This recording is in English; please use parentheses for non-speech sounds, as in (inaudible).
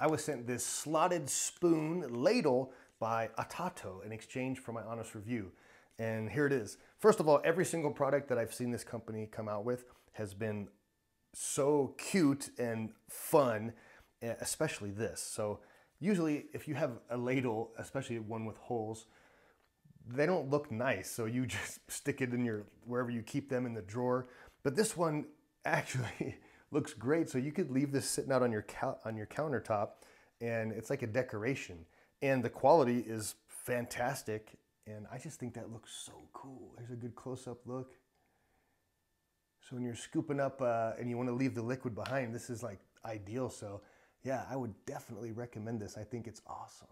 I was sent this slotted spoon ladle by OTOTO in exchange for my honest review. And here it is. First of all, every single product that I've seen this company come out with has been so cute and fun, eh, especially this. So usually if you have a ladle, especially one with holes, they don't look nice. So you (laughs) just stick it in your, wherever you keep them in the drawer. But this one actually (laughs) looks great. So you could leave this sitting out on your, on your countertop and it's like a decoration. And the quality is fantastic. And I just think that looks so cool. Here's a good close-up look. So when you're scooping up uh, and you want to leave the liquid behind, this is like ideal. So yeah, I would definitely recommend this. I think it's awesome.